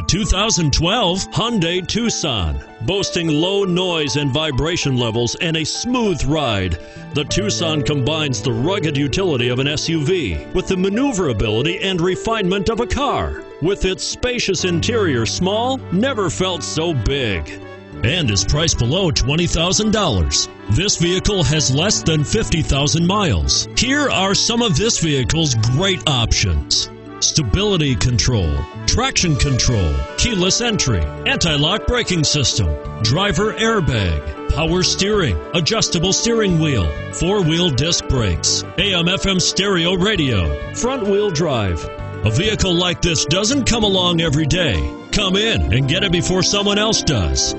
The 2012 Hyundai Tucson. Boasting low noise and vibration levels and a smooth ride, the Tucson combines the rugged utility of an SUV with the maneuverability and refinement of a car. With its spacious interior, small never felt so big and is priced below $20,000. This vehicle has less than 50,000 miles. Here are some of this vehicle's great options stability control, traction control, keyless entry, anti lock braking system, driver airbag, power steering, adjustable steering wheel, four wheel disc brakes, AM FM stereo radio, front wheel drive. A vehicle like this doesn't come along every day. Come in and get it before someone else does.